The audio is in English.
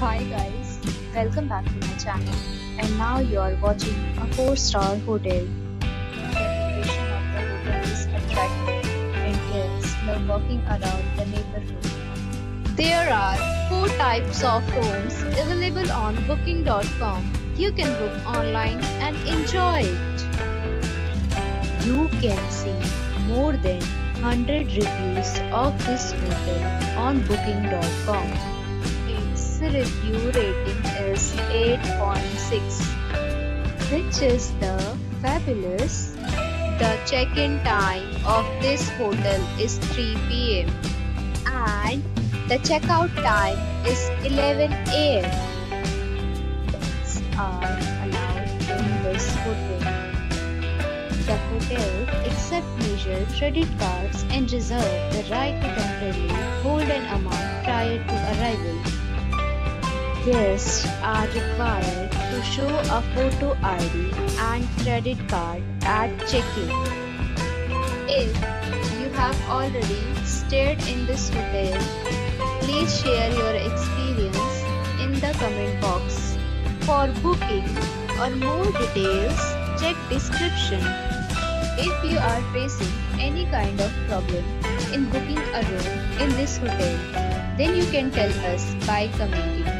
Hi guys, welcome back to my channel. And now you are watching a 4-star hotel. The location of the hotel is attractive and guests love walking around the neighborhood. There are 4 types of rooms available on booking.com. You can book online and enjoy it. You can see more than 100 reviews of this hotel on booking.com. Its review rating is 8.6, which is the fabulous. The check-in time of this hotel is 3 p.m. and the checkout time is 11 a.m. Pets are uh, allowed in this hotel. The hotel accepts major credit cards and reserves the right to temporarily hold an amount prior to arrival. Guests are required to show a photo ID and credit card at check-in. If you have already stayed in this hotel, please share your experience in the comment box. For booking or more details, check description. If you are facing any kind of problem in booking a room in this hotel, then you can tell us by commenting.